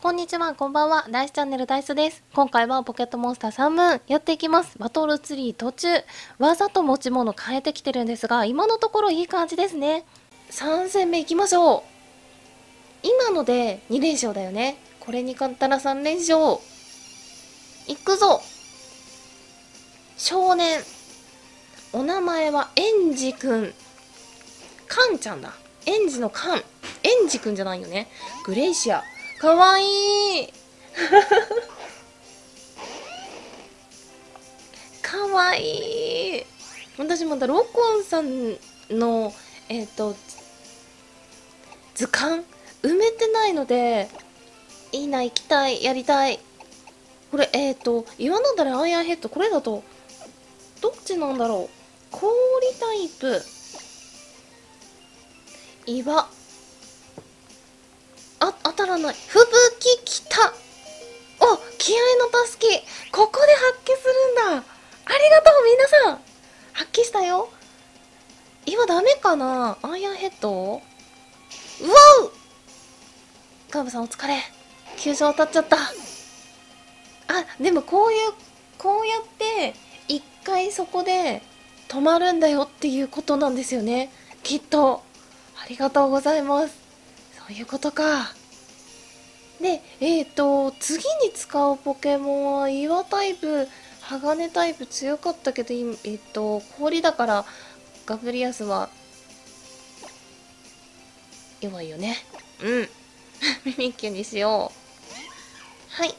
こんにちは、こんばんは。ダイスチャンネルダイスです。今回はポケットモンスター3ムーンやっていきます。バトルツリー途中、わざと持ち物変えてきてるんですが、今のところいい感じですね。3戦目いきましょう。今ので2連勝だよね。これに勝ったら3連勝。いくぞ。少年。お名前はエンジくん。カンちゃんだ。エンジのカン。エンジくんじゃないよね。グレイシア。かわいい。かわいい。私まだロコンさんのえっ、と図鑑？埋めてないのでいいな行きたいやりたい。これえっ、と岩のだれアイアンヘッド？これだとどっちなんだろう？氷タイプ。岩あ当たらない。吹雪きた。お気合の助けここで発揮するんだ。ありがとう皆さん。発揮したよ。今ダメかな？アイアンヘッド？うわう！カーブさんお疲れ。急所当たっちゃった。あでもこういうこうやって一回そこで止まるんだよっていうことなんですよね。きっと。ありがとうございます。そういうことか。で、えっ、ー、と、次に使うポケモンは岩タイプ、鋼タイプ強かったけど、えっ、ー、と、氷だからガブリアスは弱いよね。うん。ミミッキュにしよう。はい。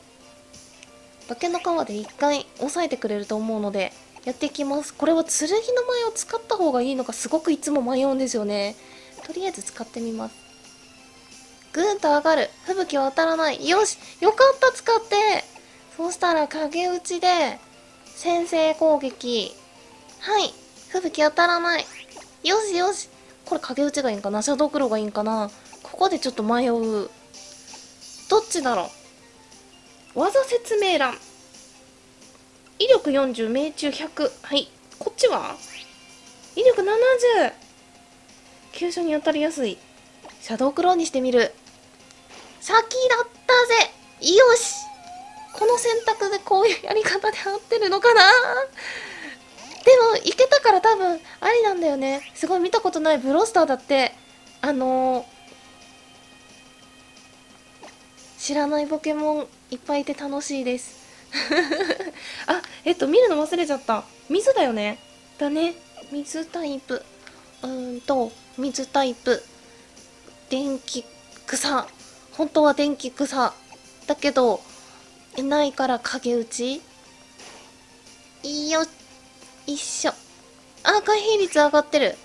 化けの皮で一回押さえてくれると思うので、やっていきます。これは剣の前を使った方がいいのかすごくいつも迷うんですよね。とりあえず使ってみます。ぐんと上がる。吹雪は当たらない。よしよかった使ってそうしたら影打ちで、先制攻撃。はい。吹雪当たらない。よしよし。これ影打ちがいいんかな？シャドクロがいいんかな？ここでちょっと迷う。どっちだろう？技説明欄。威力40、命中100。はい。こっちは？威力70。急所に当たりやすい。シャドウクローにしてみる。先だったぜよしこの選択でこういうやり方で合ってるのかなでも、いけたから多分、ありなんだよね。すごい見たことないブロスターだって、あのー、知らないポケモンいっぱいいて楽しいです。あ、えっと、見るの忘れちゃった。水だよね。だね。水タイプ。うーんと、水タイプ。電気草。本当は電気草。だけどいないから影打ち。よいしょあ回避率上がってる。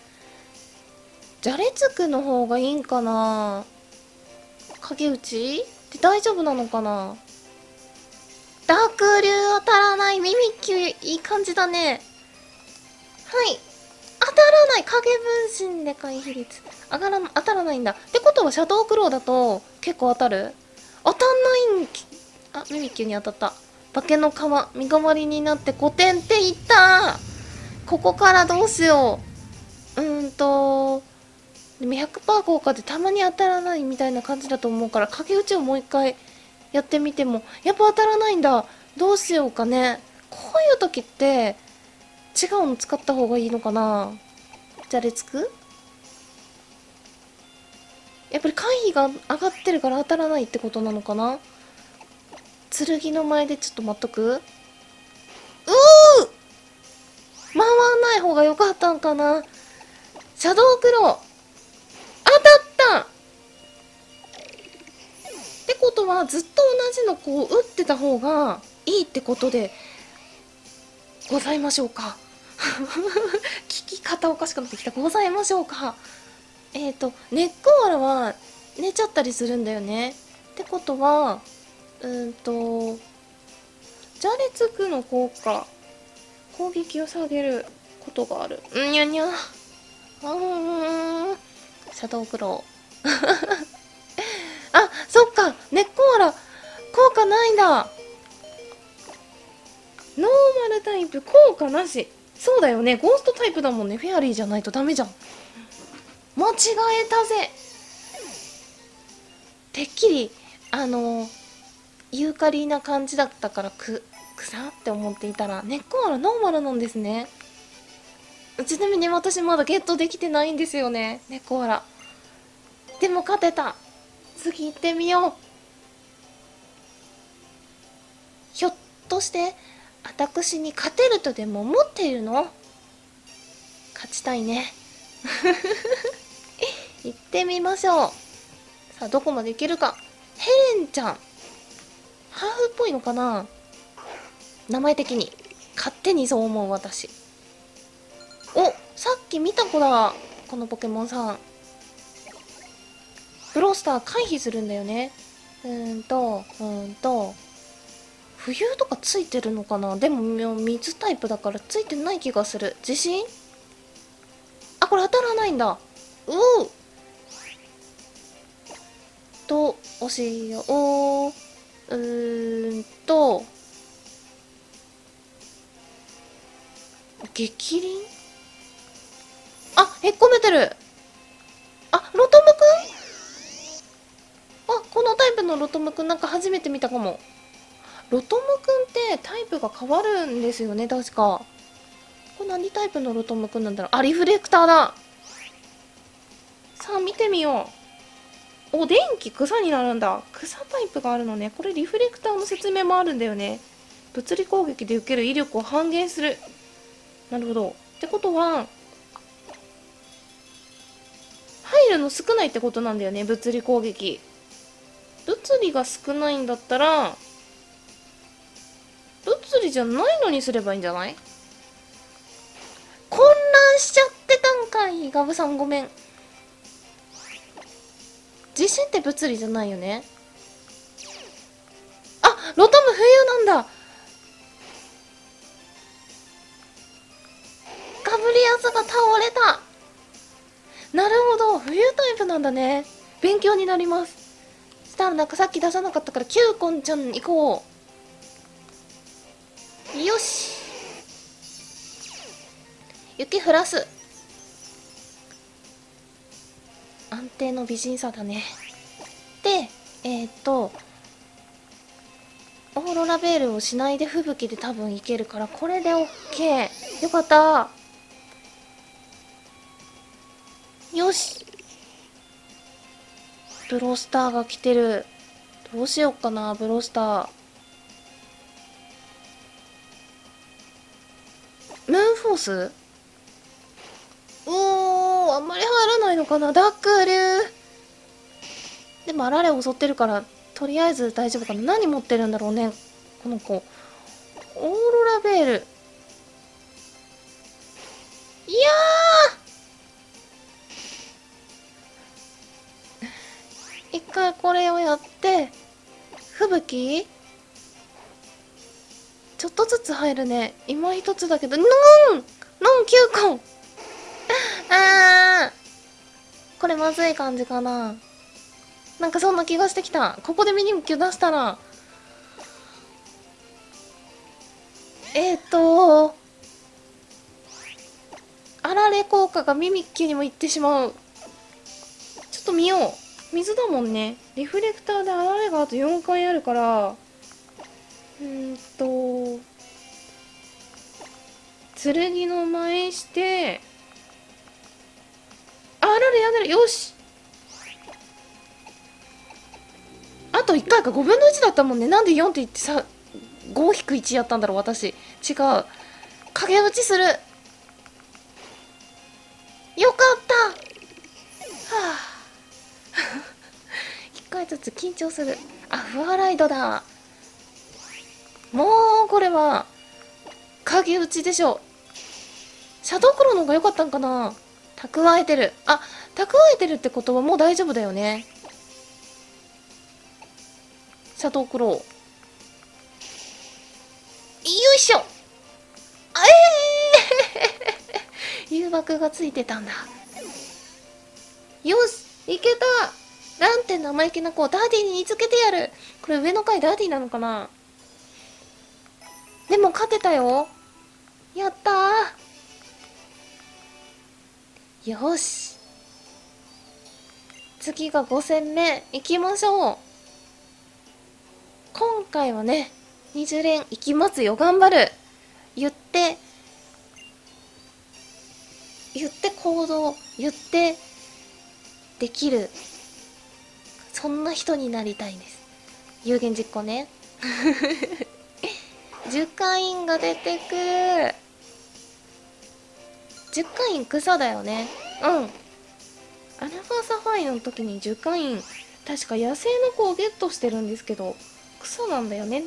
じゃれつくの方がいいんかな。影打ち？って大丈夫なのかな。濁流当たらないミミッキュいい感じだね。はい。当たらない影分身で回避率。上がら当たらないんだ。ってことはシャドウクローだと結構当たる？当たんないんきあミミキュに当たった。化けの皮身代わりになって5点っていった。ここからどうしよう。うーんとでも100%効果でたまに当たらないみたいな感じだと思うから掛け打ちをもう一回やってみてもやっぱ当たらないんだ。どうしようかね。こういう時って違うの使った方がいいのかな？じゃれつくやっぱり回避が上がってるから当たらないってことなのかな？剣の前でちょっと待っとく？うー！回らない方が良かったんかな？シャドウクロ当たった！ってことはずっと同じのこう打ってた方がいいってことでございましょうか。聞き方おかしくなってきた。ございましょうか。えっ、ー、とネックワラは寝ちゃったりするんだよね。ってことはうんとじゃれつくの効果攻撃を下げることがある。んにゃにゃ。うんシャドウクロー あそっか。ネックワラ効果ないんだ。ノーマルタイプ効果なし。そうだよね。ゴーストタイプだもんね。フェアリーじゃないとダメじゃん。間違えたぜ。てっきりあのユーカリな感じだったからく草って思っていたら根っこはノーマルなんですね。ちなみに私まだゲットできてないんですよね。ネコアラでも勝てた。次行ってみよう。ひょっとして私に勝てるとでも思っているの？勝ちたいね。行ってみましょう。さあどこまで行けるか？ヘレンちゃん。ハーフっぽいのかな？名前的に。勝手にそう思う私。おさっき見た子だ。このポケモンさん。ブロースター回避するんだよね。うーんとうーんと。冬とかついてるのかな？でも水タイプだからついてない気がする。自信あこれ当たらないんだ。うう。どうしよううーんと。激鱗あへっこめてる。あロトムくん？あこのタイプのロトムくんなんか初めて見たかも。ロトムくんってタイプが変わるんですよね確か。これ何タイプのロトムくんなんだろう。あリフレクターだ。さあ見てみよう。お電気草になるんだ。草タイプがあるのね。これリフレクターの説明もあるんだよね。物理攻撃で受ける威力を半減する。なるほど。ってことは入るの少ないってことなんだよね物理攻撃。物理が少ないんだったらじゃないのにすればいいんじゃない？混乱しちゃってたんかいガブさんごめん。地震って物理じゃないよね。あロトム冬なんだ。ガブリアスが倒れた。なるほど冬タイプなんだね。勉強になります。したらなんかさっき出さなかったからキューコンちゃん行こう。よし。雪降らす。安定の美人さだね。でえっ、ー、とオーロラベールをしないで吹雪で多分いけるからこれで OK よかった。よし。ブロスターが来てる。どうしよっかなブロスター。ムーンフォース？おーあんまり入らないのかな。ダックルでもあられ襲ってるからとりあえず大丈夫かな。何持ってるんだろうねこの子。オーロラベール。いや一回これをやって吹雪？ちょっとずつ入るね。今一つだけど。ノンノン9個あー。これまずい感じかな。なんかそんな気がしてきた。ここでミニムキュ出したら。えっ、ー、とあられ効果がミミッキュにもいってしまう。ちょっと見よう。水だもんね。リフレクターであられがあと4回あるから。うんと剣の前してあられやめるよし。あと1回か5分の1だったもんね。なんで4って言ってさ5-1やったんだろう私。違う。影打ちする。よかった。はあ。一回ずつ緊張する。あフワライドだ。もうこれは影打ちでしょシャドウクロの方が良かったんかな。蓄えてる。あ蓄えてるってことはもう大丈夫だよね。シャドウクロウよいしょ。あえー、誘惑がついてたんだ。よしいけた。ランテン生意気な子をダーディーに煮つけてやる。これ上の階ダーディーなのかな。でも勝てたよ。やったー。よし。次が5戦目。いきましょう。今回はね20連いきますよ。頑張る。言って言って行動。言ってできる。そんな人になりたいんです。有言実行ね。10回員が出てくる。10回員草だよね。うん。アルファサファイの時に10回員確か野生の子をゲットしてるんですけど草なんだよね。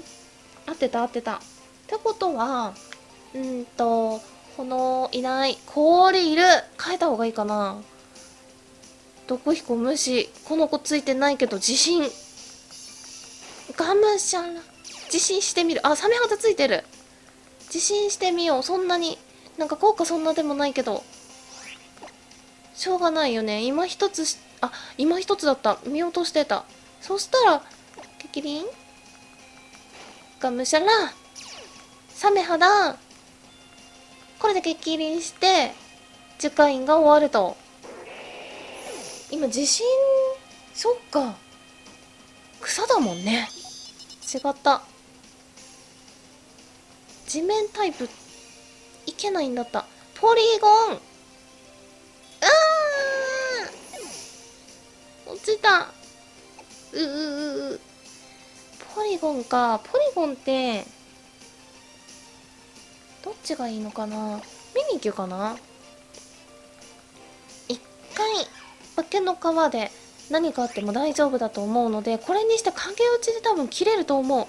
合ってた合ってた。ってことはうんとこのいない氷いる。変えた方がいいかな。毒彦虫この子ついてないけど地震ガムシャラ自信してみる。あサメ肌ついてる。自信してみよう。そんなに。なんか効果そんなでもないけど。しょうがないよね。今一つあ今一つだった。見落としてた。そしたらキキリン。がむしゃらサメ肌。これで激鱗して樹海院が終わると。今地震そっか。草だもんね。違った。地面タイプいけないんだった。ポリゴン。あー落ちた。うううポリゴンか。ポリゴンってどっちがいいのかな？ミニキュかな？一回化けの皮で何かあっても大丈夫だと思うのでこれにして影打ちで多分切れると思う。あダ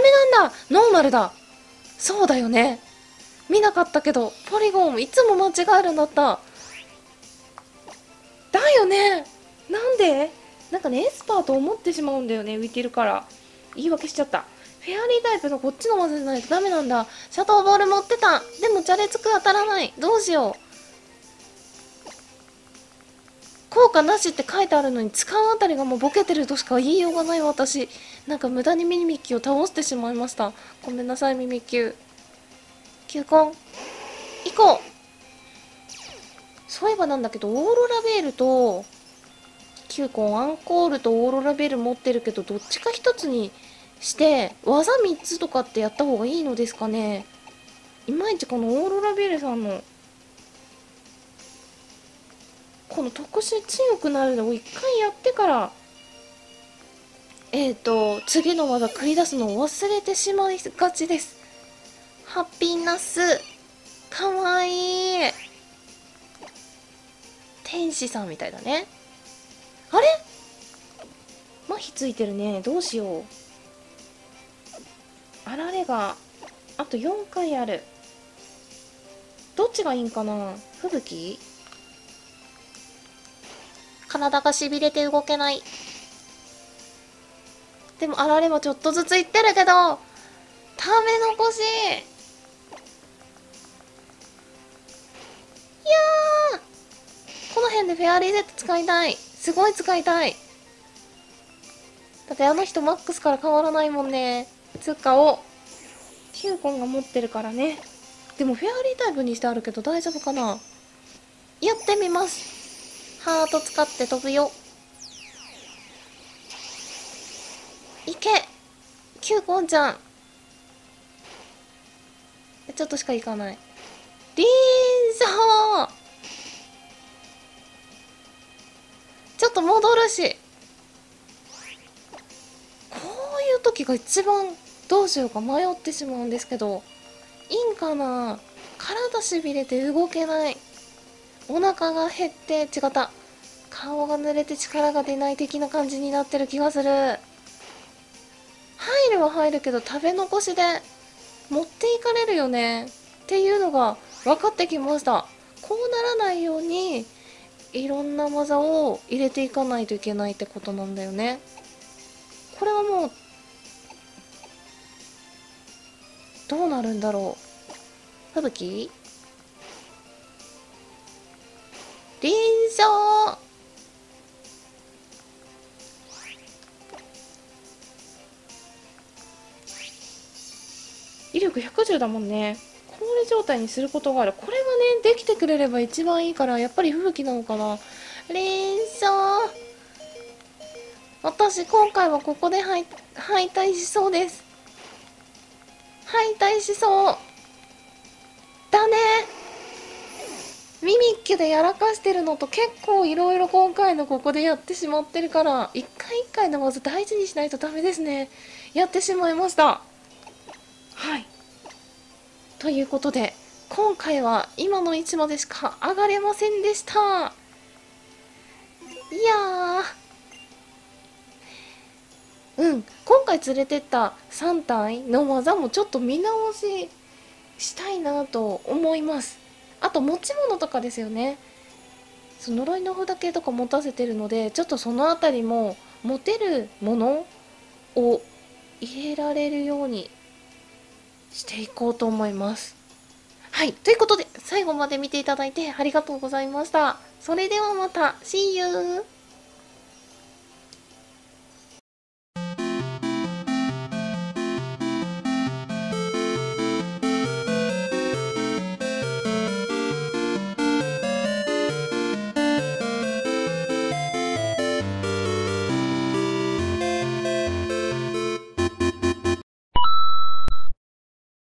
メなんだ。ノーマルだ。そうだよね。見なかったけどポリゴンいつも間違えるんだった。だよね。なんで？なんかねエスパーと思ってしまうんだよね浮いてるから。言い訳しちゃった。フェアリータイプのこっちの技じゃないとダメなんだ。シャトーボール持ってた。でもじゃれつく当たらない。どうしよう。効果なしって書いてあるのに使うあたりがもうボケてるとしか言いようがない私。なんか無駄にミミッキュを倒してしまいました。ごめんなさいミミッキュ球根行こう。そういえばなんだけどオーロラベールと球根アンコールとオーロラベール持ってるけどどっちか一つにして技3つとかってやった方がいいのですかね。いまいちこのオーロラベールさんのこの特殊強くなるのを一回やってからえっ、ー、と次の技繰り出すのを忘れてしまいがちです。ハッピーナス。かわいい。天使さんみたいだね。あれ？麻痺ついてるね。どうしよう。あられがあと4回ある。どっちがいいんかな？吹雪？体がしびれて動けない。でもあられもちょっとずついってるけど食べ残し。いやこの辺でフェアリーゼット使いたい。すごい使いたい。だってあの人マックスから変わらないもんね。つうかを。ヒューコンが持ってるからね。でもフェアリータイプにしてあるけど大丈夫かな。やってみます。ハート使って飛ぶよ。いけ。キューコンちゃん。ちょっとしか行かない。リーザーちょっと戻るし。こういう時が一番どうしようか迷ってしまうんですけどいいんかな？体しびれて動けない。お腹が減って違った。顔が濡れて力が出ない的な感じになってる気がする。入るは入るけど食べ残しで持っていかれるよね。っていうのが分かってきました。こうならないようにいろんな技を入れていかないといけないってことなんだよね。これはもうどうなるんだろう。吹雪？臨床。威力110だもんね。高齢状態にすることがある。これがねできてくれれば一番いいからやっぱり吹雪なのかな。臨床。私今回はここで敗敗退しそうです。敗退しそう。だね。ミミッキュでやらかしてるのと結構いろいろ今回のここでやってしまってるから一回一回の技大事にしないとダメですね。やってしまいました。はい。ということで今回は今の位置までしか上がれませんでした。いやー。うん。今回連れてった3体の技もちょっと見直ししたいなと思いますあと持ち物とかですよね。その呪いの札系とか持たせてるのでちょっとその辺りも持てるものを入れられるようにしていこうと思います。はいということで最後まで見ていただいてありがとうございました。それではまた。See you!